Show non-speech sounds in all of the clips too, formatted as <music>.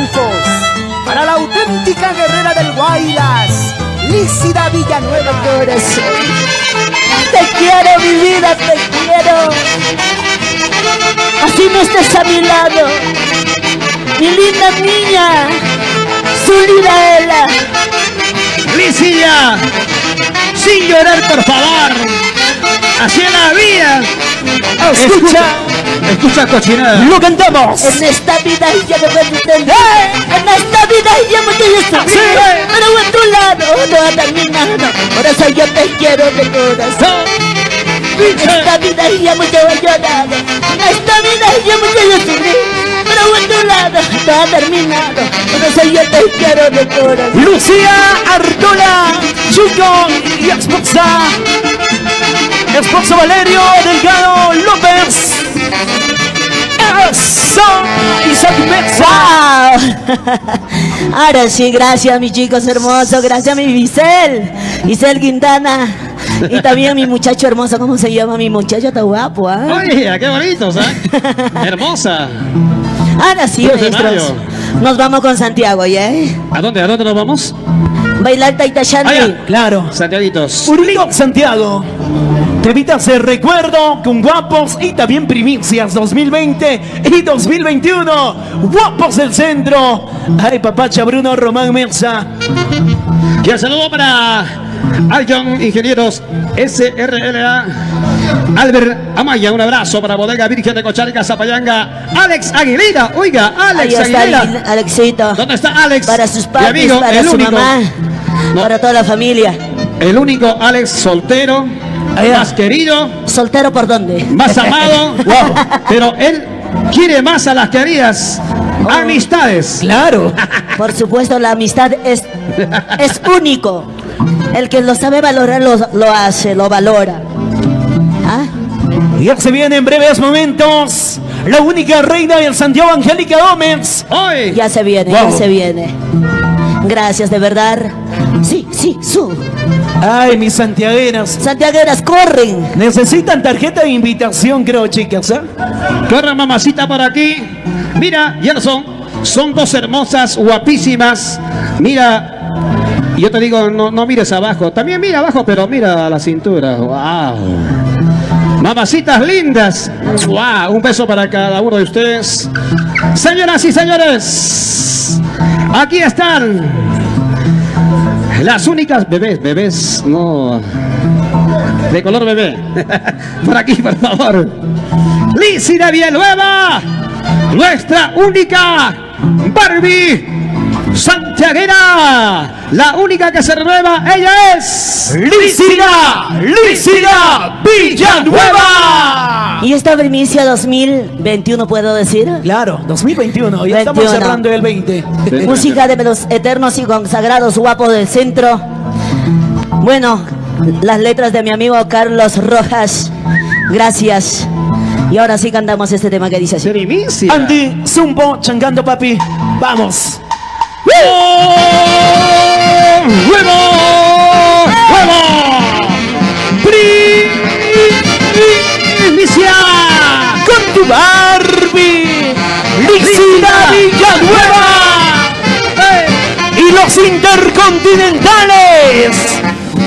triunfos para la auténtica guerrera del Guaylas, Lícida Villanueva Corazón, te quiero mi vida, te quiero. Así no estés a mi lado, mi linda niña, Zulidaela. Lícida, sin llorar por favor, así en la vida. Escucha, escucha cochinada. Lo cantamos. En esta vida ya no me entender. En esta vida ya me estoy sufrir. Pero a tu lado no ha terminado. Por eso yo te quiero de corazón. En esta vida ya mucho he llorado. En esta vida ya mucho he sufrir. Pero a tu lado no ha terminado. Por eso yo te quiero de corazón. Lucía Artola, Chico y esposa. Esposo Valerio Delgado López. Eso, Isaac. ¡Wow! <laughs> Ahora sí, gracias mis chicos hermosos, gracias mi Visel, Visel Quintana. Y también mi muchacho hermoso, ¿cómo se llama? Mi muchacho está guapo, ¿ah? Oye, qué bonito, ¿sabes? <laughs> Hermosa. Ahora sí, maestros. Nos vamos con Santiago, ¿ya? ¿A dónde? ¿A dónde nos vamos? Bailar Taitashani. Allá. Claro. Santiaguitos. Urligo Santiago. Te evitas el recuerdo con guapos y también primicias 2020 y 2021. Guapos del centro. Ay, papacha Bruno Román Mesa. Y el saludo para Aljon Ingenieros SRLA. Albert Amaya, un abrazo para Bodega Virgen de Cocharca, Zapayanga. Alex Aguilera, oiga, Ahí Alex está Aguilera. el- Alexito. ¿Dónde está Alex? Para sus padres, amigo, para el su único. mamá, No. para toda la familia. El único Alex soltero. Más querido, ¿Soltero por dónde? más amado. <laughs> Pero él quiere más a las queridas amistades. Claro. Por supuesto, la amistad es, es único. El que lo sabe valorar lo, lo hace, lo valora. ¿Ah? Ya se viene en breves momentos. La única reina del Santiago Angélica Gómez. Hoy, Ya se viene, Wow. ya se viene. Gracias, de verdad. Sí, sí, su. Ay, mis santiagueras. Santiagueras, corren. Necesitan tarjeta de invitación, creo, chicas. ¿eh? corre mamacita por aquí. Mira, Gerson, son dos hermosas, guapísimas. Mira, yo te digo, no, no mires abajo. También mira abajo, pero mira la cintura. ¡Wow! Mamacitas lindas. ¡Wow! Un beso para cada uno de ustedes. Señoras y señores, aquí están las únicas bebés, bebés, no. De color bebé. <laughs> Por aquí, por favor. Lícida Villanueva, nuestra única Barbie Santiaguera, la única que se renueva, ella es ¡Lícida! ¡Lícida Villanueva! Y esta primicia 2021, ¿puedo decir? Claro, 2021, ya estamos 21. cerrando el 20. <laughs> Música de los eternos y consagrados guapos del centro. Bueno, las letras de mi amigo Carlos Rojas. Gracias. Y ahora sí cantamos este tema que dice así. Primicia. Andy, Zumbo, changando papi. Vamos. ¡Huevo! ¡Huevo! ¡Primicia! Con tu Barbie, Lícida Villanueva. Y los intercontinentales.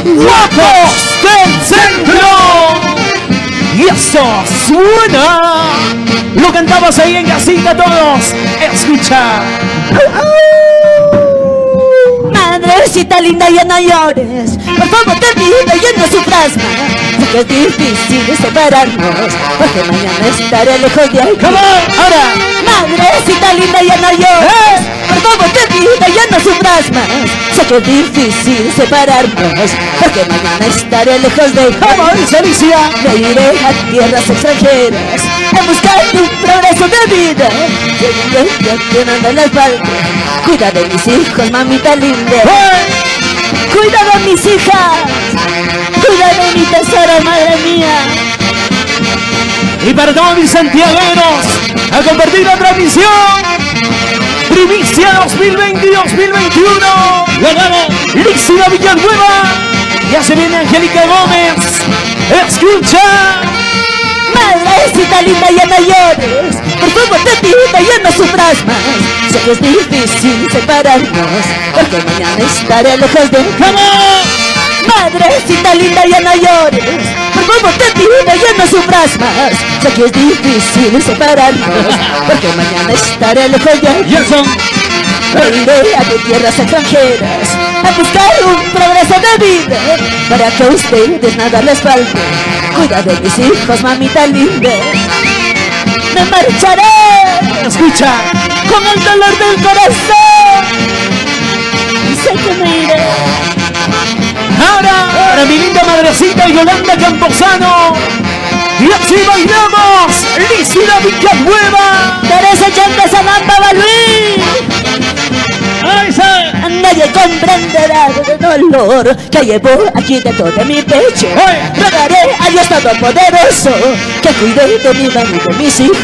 Guapos del centro. Y eso suena. Lo cantamos ahí en casita todos. Escucha. Madrecita linda, ya no llores. Por favor, te pido, ya no sufras más. Sé que es difícil separarnos, porque mañana estaré lejos de aquí. Come on, ahora. Madrecita linda, ya no llores. Por favor, te pido, ya no sufras más. Sé que es difícil separarnos, porque mañana estaré lejos de. Vamos, Alicia. Me iré a tierras extranjeras a buscar un progreso de vida. Llenando la espalda. Cuida de mis hijos, mamita linda. Cuida de mis hijas. Cuida de mi tesoro, madre mía. Y todos mis santiagueros, a compartir la transmisión. Primicia 2020 y 2021. Lícida Villanueva. Ya se viene Angélica Gómez. Escucha. Madrecita linda, ya no llores. Por favor, te pido, ya no sufras más Sé que es difícil separarnos Porque mañana estaré lejos de Madrecita linda ya no llores Por favor te pido ya no sufras más Sé que es difícil separarnos Porque mañana estaré lejos de. Me iré a de tierras extranjeras A buscar un progreso de vida Para que a ustedes nada les falte Cuida de mis hijos, mamita linda Me marcharé Escucha. con el dolor del corazón Y sé que me iré Ahora, para mi linda madrecita Yolanda Camposano. Y así bailamos. Lícida Villanueva. Teresa Chanda Samantha Balui ¡Ay, se! Nadie comprenderá el dolor que llevo aquí dentro de mi pecho. Rogaré a Dios Todopoderoso que cuide de mi madre y de mis hijos.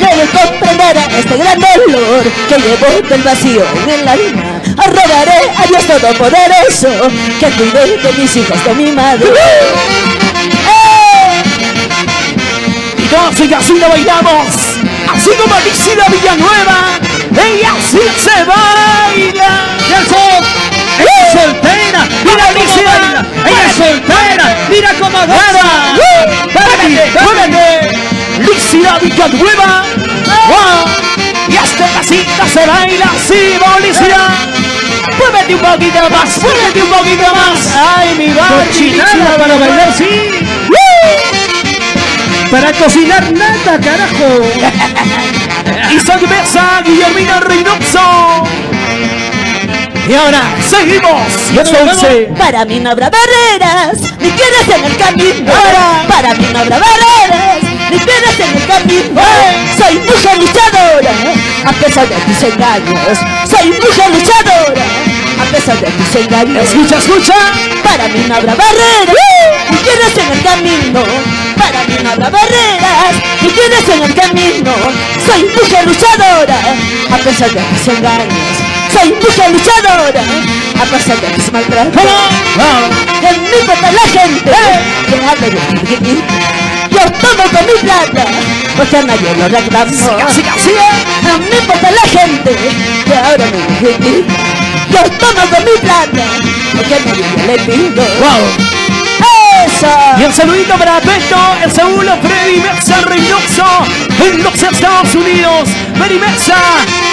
Nadie comprenderá este gran dolor que llevo del vacío en el alma Rogaré a Dios Todopoderoso que cuide de mis hijos, de mi madre ¡Eh! Y todos y así lo bailamos. Así como Lícida Villanueva. Ella sí se baila. Gerson. Ella es soltera. Mira cómo baila. Ella es soltera. Mira cómo goza. ¡Muévete! ¡Muévete! Lícida Villanueva. ¡Wow! Y hasta casita se baila así, Lícida. Muévete un poquito más, muévete un poquito más. ¡Ay, mi Cochinada para bailar, sí. Para cocinar nada, carajo. <laughs> Y Mesa, Guillermina Reynoso. Y ahora, seguimos. Y es Luego, 11. Para mí no habrá barreras, ni piedras en el camino. Para. Para mí no habrá barreras, ni piedras en el camino. Soy mujer luchadora, a pesar de tus engaños. Soy mujer luchadora, a pesar de tus engaños. Escucha, escucha. Para mí no habrá barreras, ni piedras en el camino. Para mí no habrá barreras, ni piedras en el camino. Soy mujer luchadora, a pesar de tus engaños. Soy mujer luchadora, a pesar de tus maltratos. Que no importa la gente que hable de. Yo tomo con mi plata, porque a nadie lo reclamo. No me importa la gente que ahora me critica. Yo tomo con mi plata, porque a nadie le pido. Wow. Y el saludito para Beto, el segundo Freddy Mesa Reynoso en los Estados Unidos. Mary Mesa,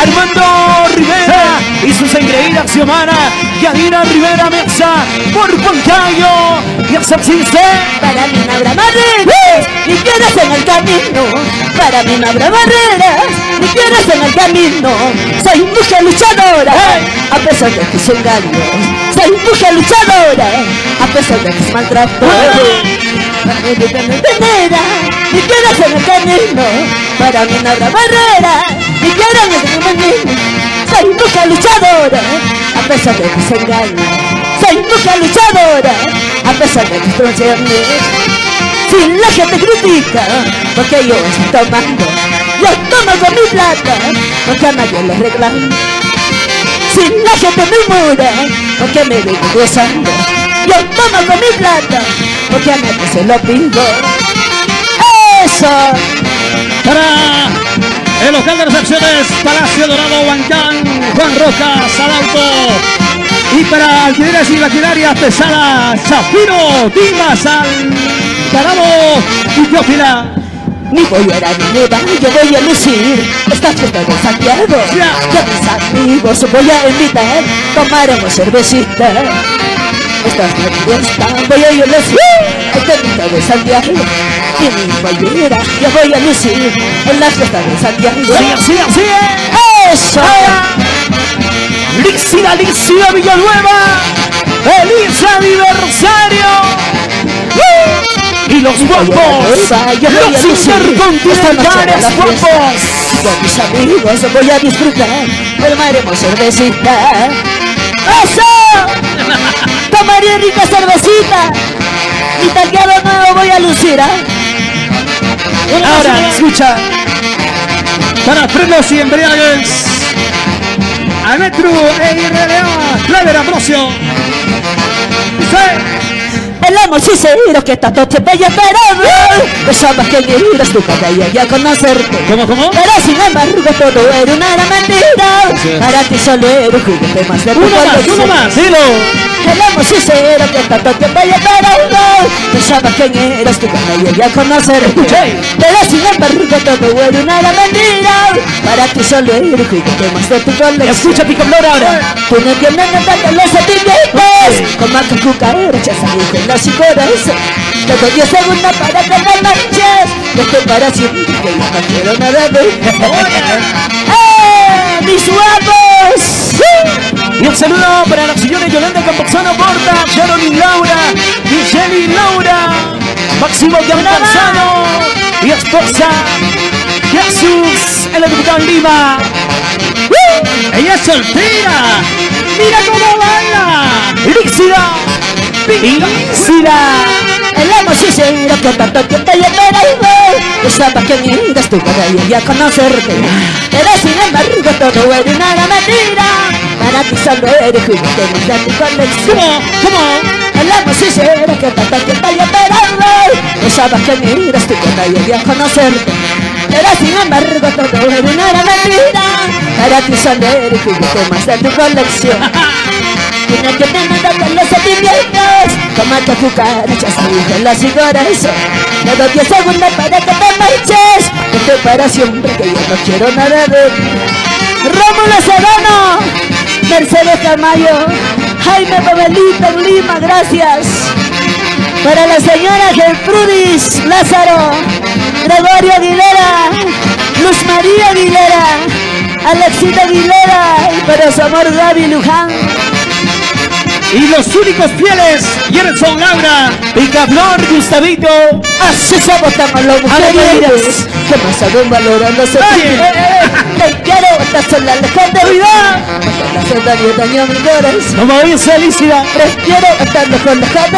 Armando Rivera y su engreída Xiomara, Yadira Rivera Mesa por Poncayo. Y el Sepsince. Para mí no habrá barreras, ni piedras en el camino. Para mí no habrá barreras, ni piedras en el camino. Soy mujer luchadora, a pesar de tus engaños. Soy mujer luchadora, a pesar de tus maltratos. Para mí no habrá barreras, ni piedras en el camino. Para mí no habrá barreras, ni piedras en el camino. Soy mujer luchadora, a pesar de tus engaños. Soy mujer luchadora, a pesar de tus traiciones. Si la gente critica, porque yo estoy tomando, yo tomo con mi plata, porque a nadie le reclamo. Si la gente me mura, porque me vengo gozando, yo tomo con mi plata, porque a nadie se lo pido. Eso. Para el local de recepciones Palacio Dorado Huancán, Juan Roca, Salauto. Y para alquileres y maquinarias pesadas, Chapino, Dimas, Alvarado y Teófila. Ni voy a ir a Nineva, yo voy a lucir esta fiesta de Santiago. Ya. Y a mis amigos voy a invitar, tomaremos cervecita. Esta es fiesta, voy a ir a lucir esta fiesta de Santiago. Y mi pollera, yo voy a lucir en la fiesta de Santiago. Sí, así es. ¡Eso! Lícida, Lícida Villanueva. ¡Feliz aniversario! ¡Uh! Y los guapos, a los intercontinentales guapos. Con mis amigos voy a disfrutar, tomaremos cervecita. ¡Eso! Tomaré rica cervecita. Mi talquero nuevo voy a lucir, ¿ah? Ahora, escucha. Para frenos y embriagues. Ametru e IRLA, Clever Ambrosio. Dice, El amor sincero que tanto tiempo he esperado Pensaba que eras tú para ya conocerte. ¿Cómo, cómo? Pero sin embargo todo era una gran mentira. Para ti solo era un juguete más de tu Uno más, uno más. Dilo. El amor sincero que tanto tiempo he esperado Pensaba quién eras tú para llegué a conocerte. Pero sin embargo todo era una gran mentira. Para ti solo era un juguete más de tu colección Escucha Picaflor ahora. Tú no entiendes nada de los sentimientos. Como que salen los corazón Te 10 segundos para que me marches No estoy para siempre que yo no quiero nada de ¡Eh! ¡Mis guapos! Y un saludo para las señoras Yolanda Campoxano Porta, Sharon y Laura, Michelle y Laura, Máximo Campazano y esposa Jesús, el diputado en Lima. Ella es soltera. Mira cómo baila. Lícida, Lícida. El amor sincero que tanto tiempo y esperado Pensaba quién eras tú para llegué a conocerte. Pero sin embargo todo era una gran mentira Para ti solo eres juguete de tu colección ¿Cómo? El amor sincero que tanto tiempo y esperado Pensaba quién eras tú para llegué a conocerte. Pero sin embargo todo era una gran mentira Para ti solo eres juguete más de tu colección tiene nada con los sentimientos. Como que cucarachas salen los corazón Te doy 10 segundos para que te marches. Vete para siempre que yo no quiero nada de Rómulo Serrano Mercedes Camayo Jaime Pavelito en Lima, gracias. Para la señora Gertrudis Lázaro Gregorio Aguilera Luz María Aguilera Alexita Aguilera y para su amor Gaby Luján Y los únicos fieles, Gerson Laura. Picaflor, Gustavito. Así se votan a los mujeres Que más saben valorar los Oye. Te quiero de vida La soledad y el daño a mi corazón Como dice Lícida. Prefiero estar lejos, lejos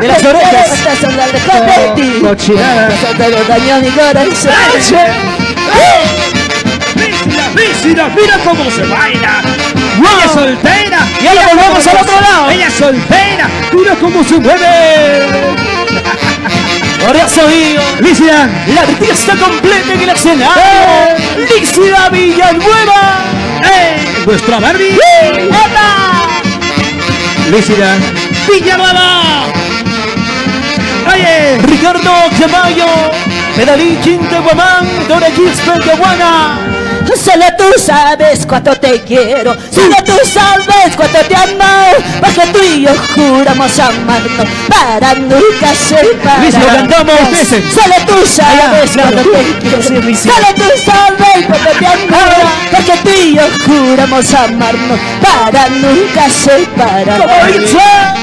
de las orejas. estar sola lejos de ti Cochinada. La daño a mi corazón mira cómo se baila. Ella es soltera. Y ahora cómo al otro lado. Ella es soltera. Mira cómo se mueve. <laughs> Por eso digo, Lícida. la artista completa en el escenario. Lícida Villanueva. ¡Eh! Nuestra Barbie. Lícida. Villanueva. Oye. Ricardo Camayo. Pedalí Quinte Guamán. Dora Guana. Solo tú sabes cuánto te quiero. Solo tú sabes cuánto te amo. Porque tú y yo juramos amarnos Para nunca separarnos Luis, lo cantamos veces. Solo tú sabes cuánto te quiero. Solo tú sabes cuánto te amo. Porque tú y yo juramos amarnos Para nunca separarnos.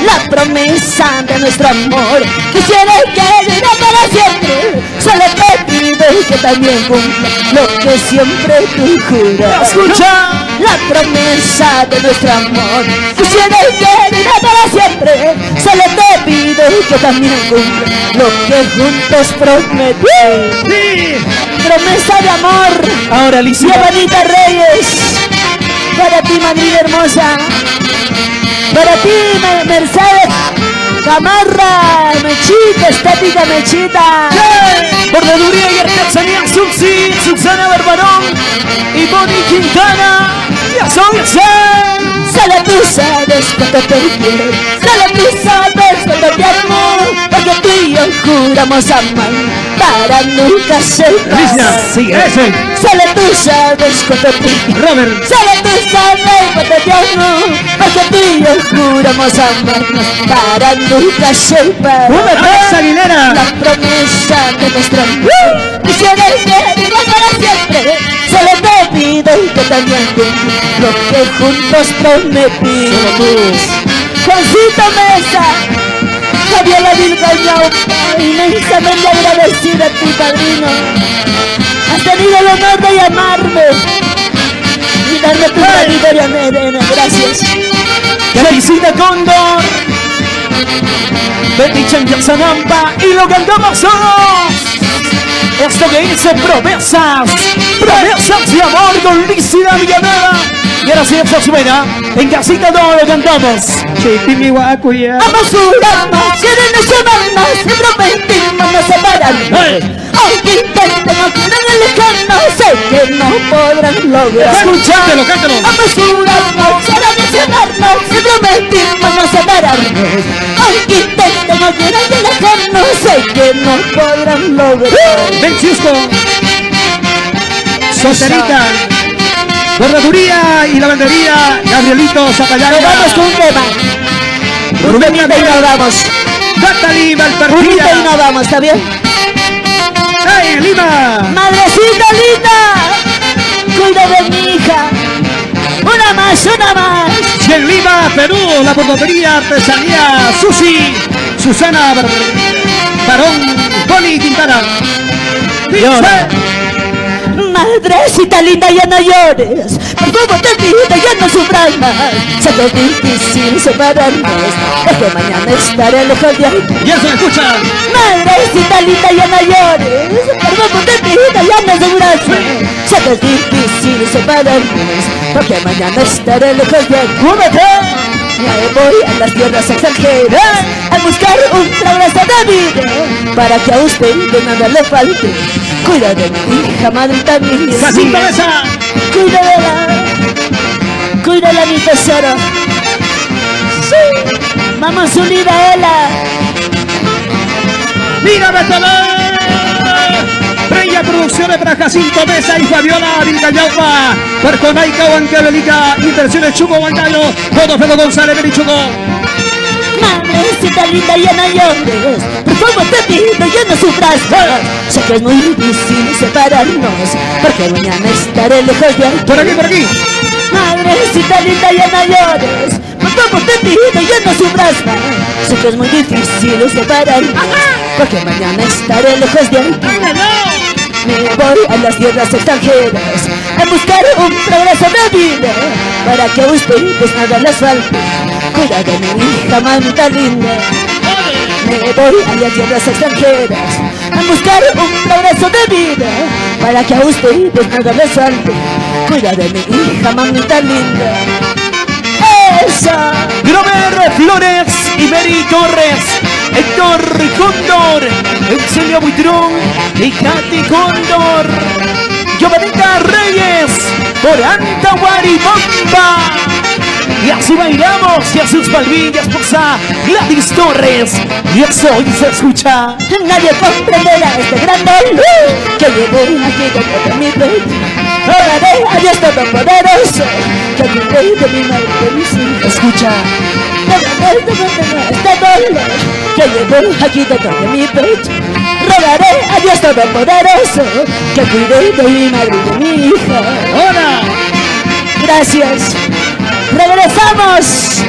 La promesa de nuestro amor Quisiera que viva para siempre. Solo te pido que también cumpla Lo que siempre tú juras Escucha. La promesa de nuestro amor. Quisiera que viva para siempre. Solo te pido que también cumpla Lo que juntos prometí. Sí. Promesa de amor. Ahora Lícida. Giovanita Reyes. Para ti Madrid hermosa Para ti Me- Mercedes Camarra Mechita, estética Mechita Bordaduría y artesanía Susi, Susana Barbarón y Bonnie Quintana. Ya son seis. Solo tú sabes cuánto te quiero Solo tú sabes cuánto te amo Porque tú y yo juramos amar Para nunca Lícida. separarnos Sigue. Ese. Solo tú sabes cuánto te Robert. Solo tú sabes cuánto te amo Porque tú y yo juramos amarnos Para nunca separarnos Alex Aguilera. La promesa de nuestro amor Quisiera que viva para siempre Solo te pido que también cumpla Lo que juntos prometimos Juancito Mesa Fabiola Vilgañao Inmensamente agradecida a ti, padrino Has tenido el honor de llamarme Y darme tu de América Gracias Felicita Cóndor. Betty Changuazanampa y lo cantamos todos. Esto que dice promesas, promesas de amor con Lícida Villanueva. Y ahora sí, eso suena. En casita todo lo cantamos. Chipimi guacuya. Amosuramos, quieren amarnos, se prometimos no separarnos. Hey. Aunque intenten o quieran alejarnos, sé que no podrán lograr. Cántelo, cántelo. Amosuramos, quieren amarnos, se prometimos no separarnos. Aunque intenten o quieran alejarnos, sé que no podrán lograr. Ven, Chusco. Solterita. Bordaduría y lavandería. Gabrielito Nos Zapallanga. vamos con un tema. Rubén y nos vamos. Natalie temita y nos vamos, ¿está bien? ¡Hey, Lima! Madrecita linda, cuida de mi hija. Una más, una más. Y en Lima, Perú, la bordaduría artesanía Susi, Susana Bar- Barón, Tony Quintana. ahora. Madrecita linda, ya no llores. Por favor, te pido, ya no sufras más. Se lo difícil separarnos. Es que mañana estaré lejos de aquí. Y eso escucha. Madrecita linda, ya no llores. Por favor, te pido, ya no sufras más. Se lo difícil separarnos. Porque mañana estaré lejos de aquí. Me voy a las tierras extranjeras a buscar un progreso de vida para que a usted de nada le falte. Cuida de mi hija, madrita mía. Jacinto Mesa. Cuida de la, cuida de mi tesoro. Sí, vamos unida a ella. Mira, Bella Producciones para Jacinto Mesa y Fabiola Vilcayaupa. Perconaica, Huancavelica, Inversiones Chuco, Huancayo. Todo Fedo González, Berichuco. Madrecita linda, ya no llores. Por favor, te pido, ya no sufras más. Sé que es muy difícil separarnos, porque mañana estaré lejos de aquí. Por aquí, por aquí. Madrecita linda, ya no llores. Por favor, te pido, ya no sufras más. Sé que es muy difícil separarnos, porque mañana estaré lejos de aquí. Me voy a las tierras extranjeras a buscar un progreso de vida para que a ustedes nada les falte. Cuida de mi hija, mamita linda. Me voy a las tierras extranjeras a buscar un progreso de vida para que a ustedes nada les falte. Cuida de mi hija, mamita linda. Esa. Grover Flores y Mary Torres, Héctor Cóndor, Eusebio Buitrón y Katy Cóndor, Giovanita Reyes por Antahuaribomba. Y así bailamos y a sus palmillas esposa Gladys Torres. Y eso hoy se escucha. Nadie comprenderá este gran dolor que llevo aquí dentro de mi pecho. Oraré a Dios Todopoderoso que cuide de mi madre de mis hijos. Escucha. Rogaré de contener este dolor que llevo aquí dentro de mi pecho. Rogaré a Dios Todopoderoso que cuide de mi madre y de mi hija. Ahora. Gracias. Regresamos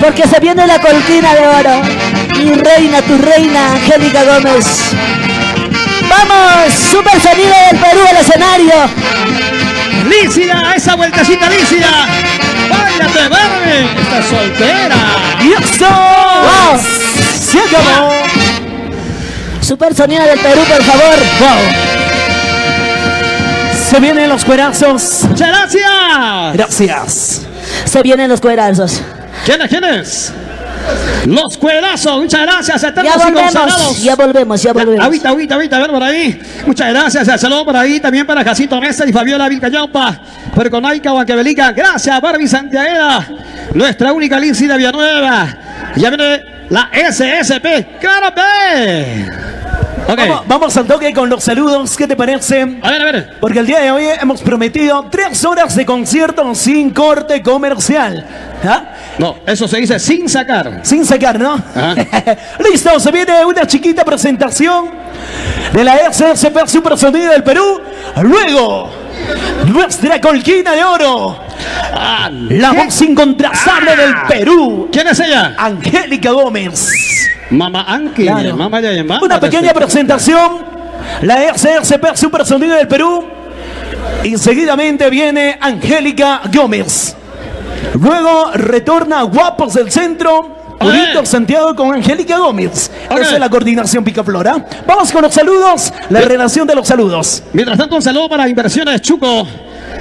porque se viene la cortina de oro. Mi reina, tu reina, Angélica Gómez. Vamos, super sonido del Perú al escenario. Lícida, esa vueltecita lícida. Váyate, verde. Está soltera. Y eso Wow. Se acabó. Super sonido del Perú, por favor. Se vienen los cuerazos. Muchas gracias. Gracias. Se vienen los cuerazos. ¿Quién es? ¿Quién es? Los cuerazos. Muchas gracias. Ya Eternos y volvemos, ya volvemos, ya volvemos. Ahorita, ahorita, ahorita, a ver por ahí. Muchas gracias. El saludo por ahí también para Jacinto Mesa y Fabiola Vilcayaupa. Perconaica, Huancavelica. Gracias, Barbie Santiaguera. Nuestra única Lícida Villanueva. Ya viene la SSP. ¡Claro, P! Ok. Vamos, vamos al toque con los saludos. ¿Qué te parece? A ver, a ver. Porque el día de hoy hemos prometido tres horas de concierto sin corte comercial. ¿Ah? No, eso se dice sin sacar. Sin sacar, ¿no? Ajá. <laughs> Listo, se viene una chiquita presentación de la SSP Super Sonido del Perú. Luego, nuestra colquina de oro. Ah, La voz incontrastable del Perú. ¿Quién es ella? Angélica Gómez. Mamá Anki. Claro. Mamá ya mamá. Una pequeña presentación. La SSP Super Sonido del Perú. Y seguidamente viene Angélica Gómez. Luego retorna Guapos del Centro Purito. Santiago con Angélica Gómez. Esa es la coordinación Picaflora. Vamos con los saludos, la relación de los saludos. Mientras tanto, un saludo para Inversiones Chuco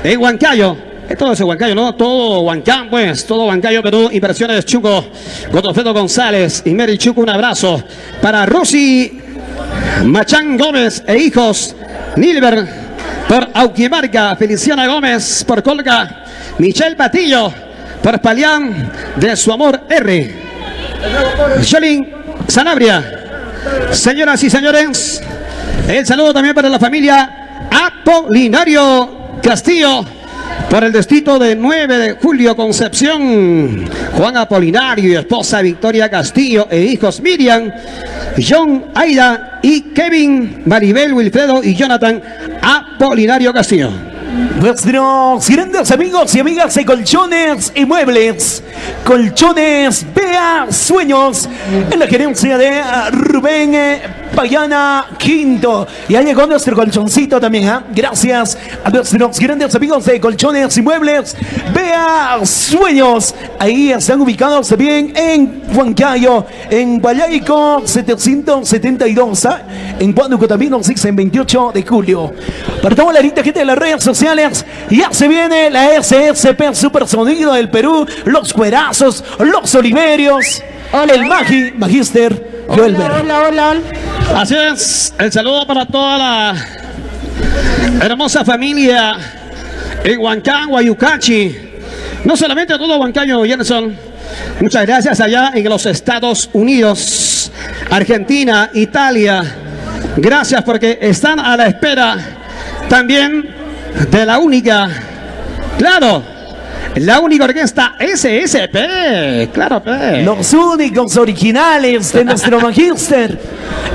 en Huancayo. Es todo ese Huancayo, ¿no? Todo Huancán, pues, todo Huancayo, Perú, Inversiones Chuco, Godofredo González y Mary Chuco, un abrazo. Para Rosy Machán Gómez e hijos, Nilber por Auquimarca, Feliciana Gómez por Colga, Michelle Patillo por Palián de su amor R. Jolín Sanabria. Señoras y señores, el saludo también para la familia Apolinario Castillo por el distrito de 9 de julio Concepción. Juan Apolinario y esposa Victoria Castillo e hijos Miriam, John, Aida y Kevin, Maribel, Wilfredo y Jonathan Apolinario Castillo. Nuestros grandes amigos y amigas de Colchones y Muebles. Colchones Vea Sueños. En la gerencia de Rubén Payana Quinto. Y ahí llegó nuestro colchoncito también. ¿ah? Gracias a nuestros grandes amigos de Colchones y Muebles. Vea Sueños. Ahí están ubicados también en Huancayo. En Guayaico 772. ¿ah? En Huánuco también nos dicen 28 de julio. Para toda la linda gente de las redes sociales, ya se viene la SSP Super Sonido del Perú, los cuerazos, los oliverios, el Magi, Magister, Joel. Hola, hola, hola. Así es, el saludo para toda la hermosa familia en Huancán, Guayucachi. No solamente a todo Huancayo, Jenson. Muchas gracias allá en los Estados Unidos, Argentina, Italia. Gracias porque están a la espera también de la única, claro, la única orquesta SSP. Claro, pe. Los únicos originales de nuestro <laughs> Magister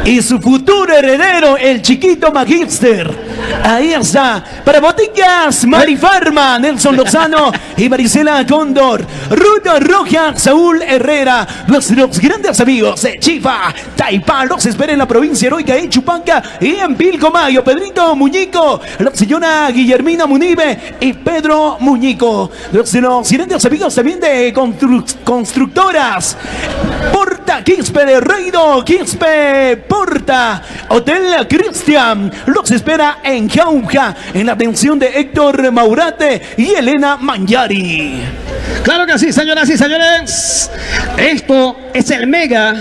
y su futuro heredero, el chiquito Magister. Ahí está. Para Boticas, Marifarma, Nelson Lozano y Marisela Cóndor. Ruta Roja, Saúl Herrera. Nuestros grandes amigos de Chifa, Taipa. Los espera en la provincia heroica de Chupanca y en Pilcomayo. Pedrito Muñico, la señora Guillermina Munive y Pedro Muñico. Nuestros grandes amigos también de constru- constructoras. Porta Quispe de Reino, Quispe Porta, Hotel Cristian, los espera en Jauja, en la atención de Héctor Maurate y Elena Mangiari. Claro que sí, señoras y señores. Esto es el mega,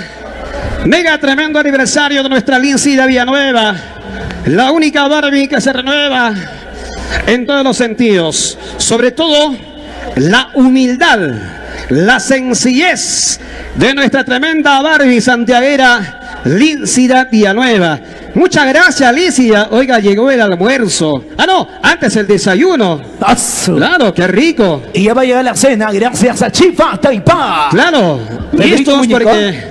mega tremendo aniversario de nuestra Lindsay Villanueva. La única Barbie que se renueva en todos los sentidos. Sobre todo, la humildad, la sencillez de nuestra tremenda Barbie santiaguera, Líncida Villanueva. Muchas gracias, Líncida. Oiga, llegó el almuerzo. Ah, no, antes el desayuno. Claro, qué rico. Y ya va a llegar la cena gracias a Chifa Taipa. Claro, Muñico. porque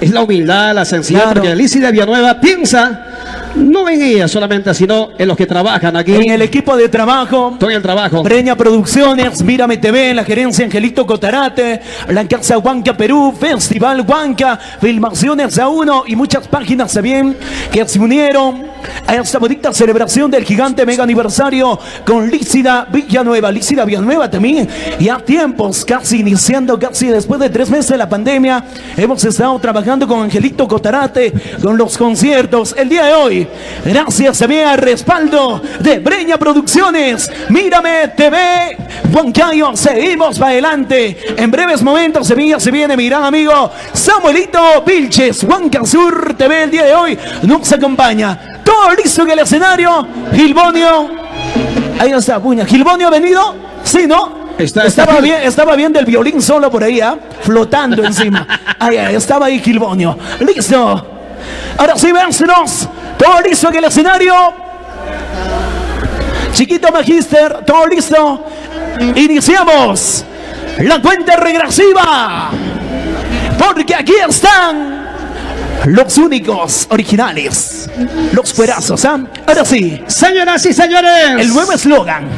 es la humildad, la sencillez, Claro. porque Alicia Villanueva piensa no en ella solamente, sino en los que trabajan aquí, En el equipo de trabajo. todo el trabajo. Breña Producciones, Mírame TV, la gerencia Angelito Cotarate, la Casa Huanca Perú, Festival Huanca, Filmaciones a uno y muchas páginas también que se unieron a esta bonita celebración del gigante mega aniversario con Lícida Villanueva. Lícida Villanueva también, ya tiempos, casi iniciando, casi después de tres meses de la pandemia, hemos estado trabajando con Angelito Cotarate, con los conciertos. El día de hoy, gracias también al respaldo de Breña Producciones, Mírame TV, Huancayo, seguimos para adelante. En breves momentos se viene, se viene mi gran amigo Samuelito Vilches, Huanca Sur TV el día de hoy nos acompaña. Todo listo en el escenario, Gilbonio. Ahí está, puña. ¿Gilbonio ha venido? Sí, ¿no? Está- estaba está- bien, estaba bien del violín solo por ahí, ¿ah? flotando encima. <laughs> Ahí, estaba ahí Gilbonio. Listo. Ahora sí, véansenos. Todo listo en el escenario. Chiquito Magister, todo listo. Iniciamos la cuenta regresiva. Porque aquí están los únicos originales. Los fuerazos, ¿ah? Ahora sí, Señoras y señores, el nuevo eslogan.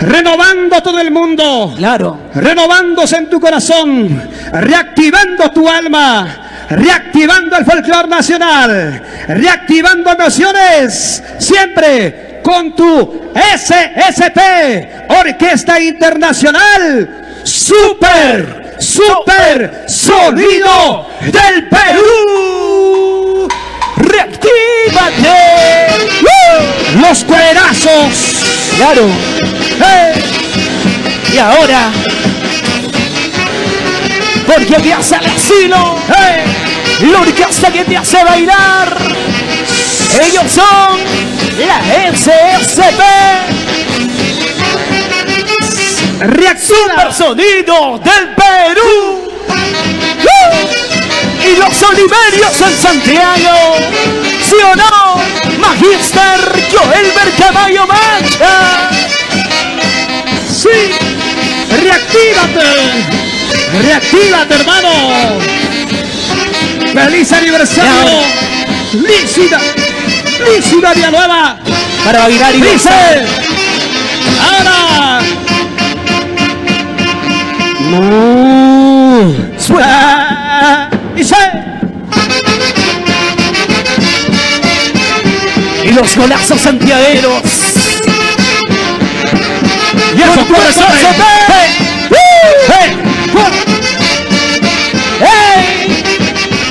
renovando todo el mundo, Claro. renovándose en tu corazón, reactivando tu alma, reactivando el folclore nacional, reactivando emociones, siempre con tu SSP, Orquesta Internacional Super Super Sonido del Perú. ¡Reactívate! Los cuerazos. Claro. ¡Eh! Y ahora, porque aquí hace el ¡Eh! la orquesta que te hace bailar. Ellos son la SSP. Reacciona. Sonido del Perú. ¡Uh! Y los oliverios en Santiago. ¿Sí o no? Magister Joelber Caballo Mancha. Sí. Reactívate. Reactívate, hermano. Feliz aniversario. Lícida. Lícida Villanueva. Para bailar y Dice. Ahora. No. Suena. Dice. Y los golazos santiagueros. Y eso corre. ¡Uh! ¡Hey!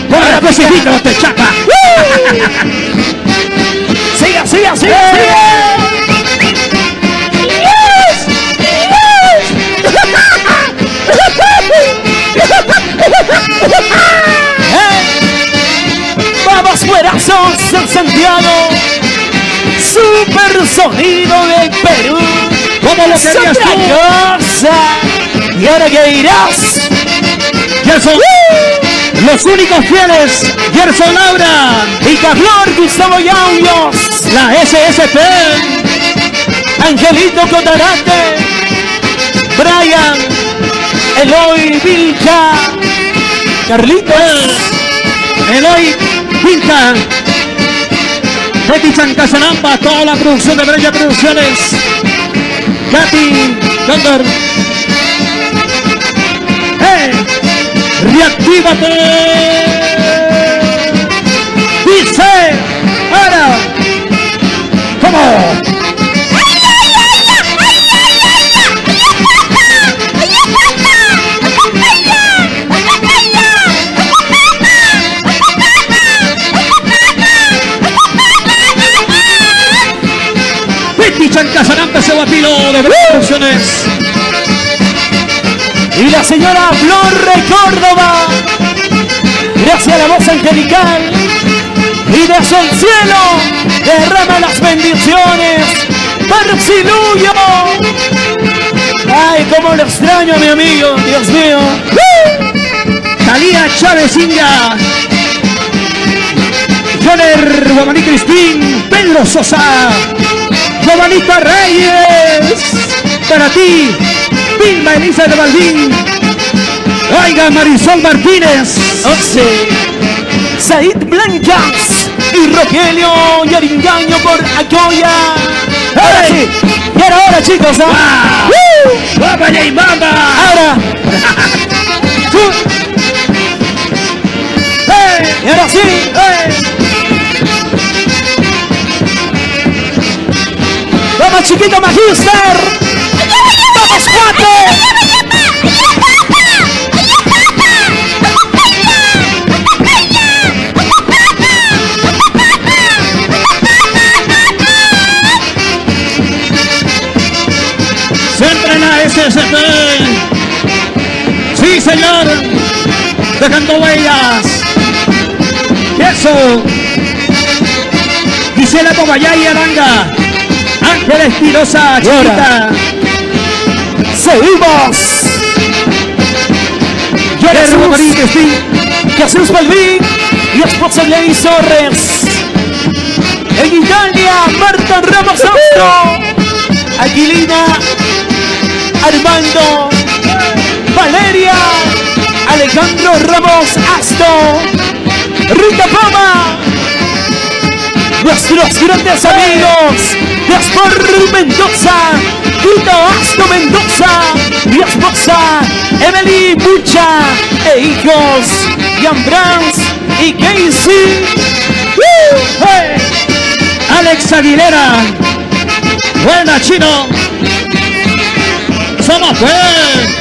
¡Corre, crucifijo, te chapa! ¡Siga, siga, siga! siga! ¡Vamos, fuerazos en Santiago! ¡Super sonido del Perú! ¿Cómo lo ¡Es querías tú? cosa! ¿Y ahora qué dirás? Gerson, los únicos fieles, Gerson Laura, Y Carlor Gustavo Yauyos, la SSP, Angelito Cotarate, Brian, Eloy Vilca, Carlitos, Eloy Pinta, Betty Chancasanamba, toda la producción de Bella Producciones, Katy Condor, ¡Reactívate! Dice, ahora, ¿cómo? Betty Chancasanamba, Ceguapilo de Producciones. Señora Flor de Córdoba, gracias a la voz angelical, y desde el cielo derrama las bendiciones, Persiluyo. Ay, cómo lo extraño, mi amigo, Dios mío. Talía Chávez Inga, Joner Guamaní Crispín, Pedro Sosa, Guamanita Reyes, para ti, Vilma Elisa de Balbín, Oiga Marisol Martínez, Once, Said Blancas y Rogelio Yaringaño por Acoya. Ahora sí, y ahora, ahora chicos, ¿ah? ¡Uh! Baba y Ahora, <laughs> ¡Hey! y ahora sí, ¡Hey! vamos chiquito Magister. Vamos cuate. SSP. Sí, señor. Dejando huellas. Y eso. Gisela Cobayay Aranga. Ángel Espinosa, Y chiquita. Seguimos. Jesús. Crispín. Jesús Balbín y esposa Ley Torres. En Italia, Marta Ramos Astro. Aquilina, Armando, Valeria, Alejandro Ramos Asto, Rita Pama, nuestros grandes amigos, Gaspar Mendoza, Tito Asto Mendoza, mi esposa, Emily Bucha, e hijos, Jan Brands y Casey. Alex Aguilera. Buena, chino. Somos pues.